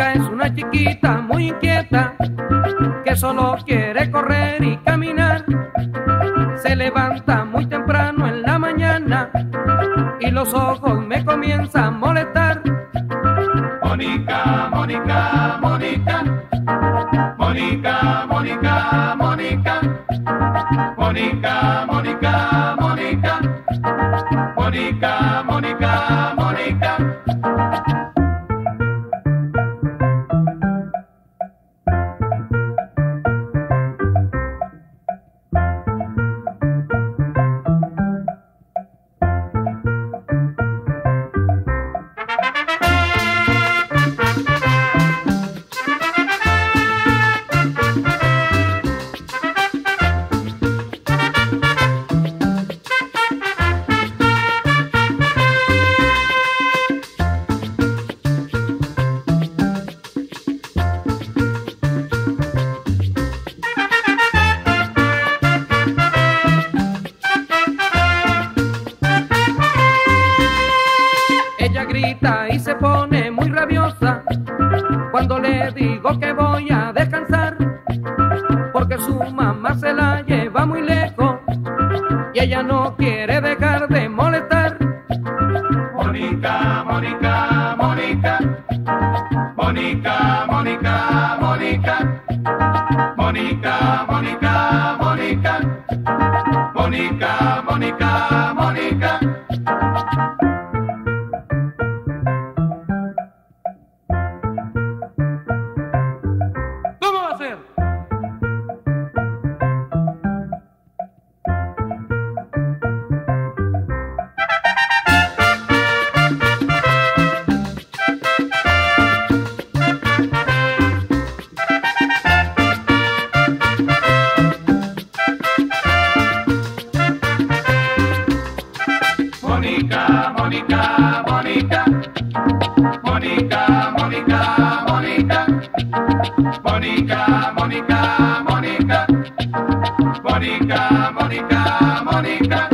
Es una chiquita muy inquieta que solo quiere correr y caminar. Se levanta muy temprano en la mañana y los ojos me comienzan a molestar. Mónica, Mónica, Mónica. Mónica, Mónica, Mónica. Mónica, Mónica, Mónica. Mónica, Mónica, Mónica. grita y se pone muy rabiosa cuando le digo que voy a descansar, porque su mamá se la lleva muy lejos y ella no quiere dejar de molestar. Mónica, Mónica, Mónica, Mónica, Mónica, Mónica, Mónica, Mónica. Mónica, Mónica, Mónica. Mónica, Mónica, Mónica. Mónica, Mónica, Mónica. Mónica, Mónica, Mónica.